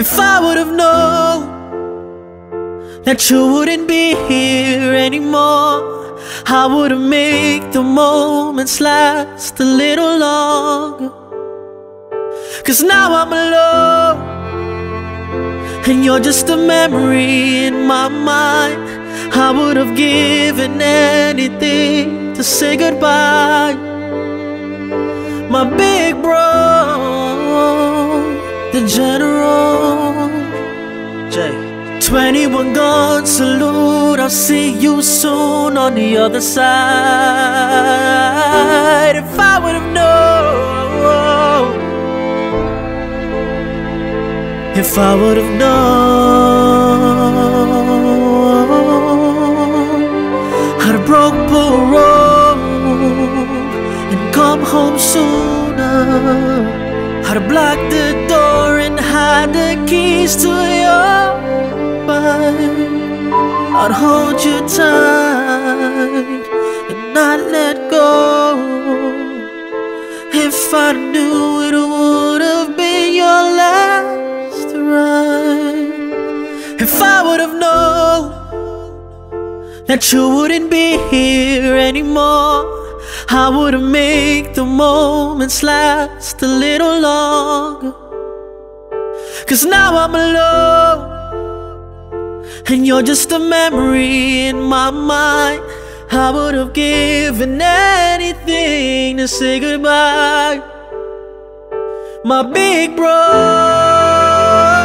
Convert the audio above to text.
If I would have known that you wouldn't be here anymore, I would have made the moments last a little longer. Cause now I'm alone, and you're just a memory in my mind. I would have given anything to say goodbye. My big bro, the general. Jay. 21 gun salute, I'll see you soon on the other side. If I would have known, if I would have known, I'd have broke parole and come home sooner. I'd have blocked the door and hide the keys to your I'd hold you tight and not let go. If I knew it would have been your last ride. If I would have known that you wouldn't be here anymore, I would have made the moments last a little longer. Cause now I'm alone, and you're just a memory in my mind. I would have given anything to say goodbye. My big bro.